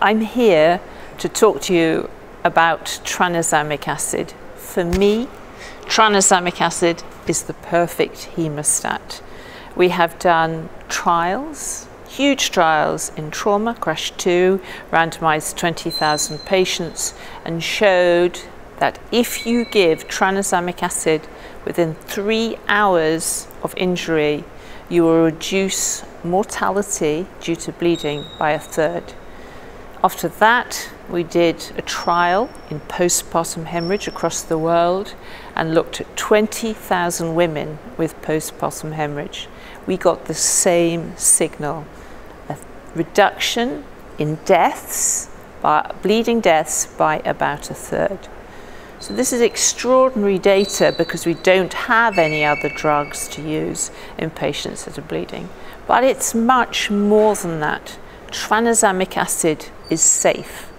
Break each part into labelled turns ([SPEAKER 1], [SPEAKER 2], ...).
[SPEAKER 1] I'm here to talk to you about tranexamic acid. For me, tranexamic acid is the perfect hemostat. We have done trials, huge trials in trauma, CRASH 2, randomized 20,000 patients, and showed that if you give tranexamic acid within three hours of injury, you will reduce mortality due to bleeding by a third. After that, we did a trial in postpartum hemorrhage across the world and looked at 20,000 women with postpartum hemorrhage. We got the same signal, a reduction in deaths, by, bleeding deaths by about a third. So this is extraordinary data because we don't have any other drugs to use in patients that are bleeding. But it's much more than that. Tranexamic acid is safe.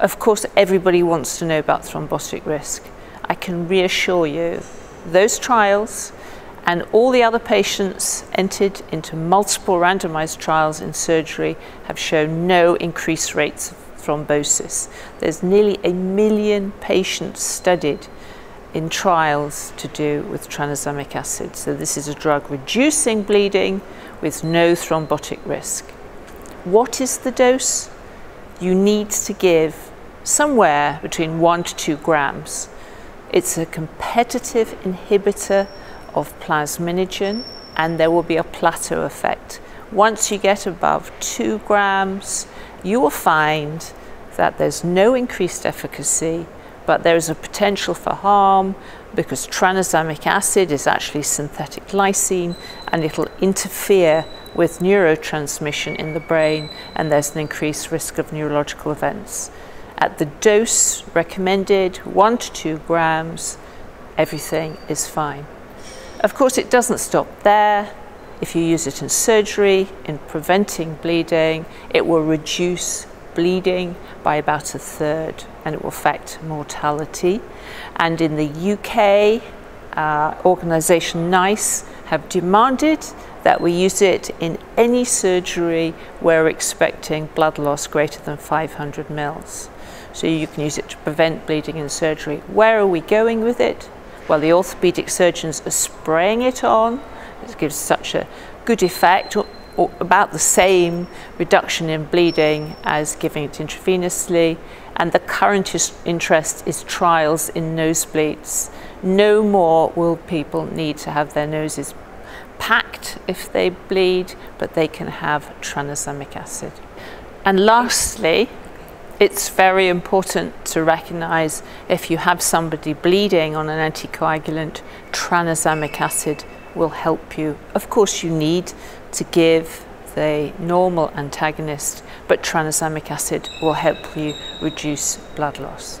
[SPEAKER 1] Of course, everybody wants to know about thrombotic risk. I can reassure you, those trials and all the other patients entered into multiple randomized trials in surgery have shown no increased rates of thrombosis. There's nearly a million patients studied in trials to do with tranexamic acid. So this is a drug reducing bleeding with no thrombotic risk. What is the dose? You need to give somewhere between one to two grams. It's a competitive inhibitor of plasminogen and there will be a plateau effect. Once you get above two grams, you will find that there's no increased efficacy, but there is a potential for harm because tranexamic acid is actually synthetic lysine and it'll interfere with neurotransmission in the brain and there's an increased risk of neurological events. At the dose recommended, one to two grams, everything is fine. Of course, it doesn't stop there. If you use it in surgery, in preventing bleeding, it will reduce bleeding by about a third and it will affect mortality. And in the UK, uh, organisation NICE have demanded that we use it in any surgery where we're expecting blood loss greater than 500 mils. So you can use it to prevent bleeding in surgery. Where are we going with it? Well, the orthopedic surgeons are spraying it on. It gives such a good effect, about the same reduction in bleeding as giving it intravenously. And the current interest is trials in nosebleeds. No more will people need to have their noses packed if they bleed, but they can have tranexamic acid. And lastly, it's very important to recognize if you have somebody bleeding on an anticoagulant, tranexamic acid will help you. Of course, you need to give the normal antagonist, but tranexamic acid will help you reduce blood loss.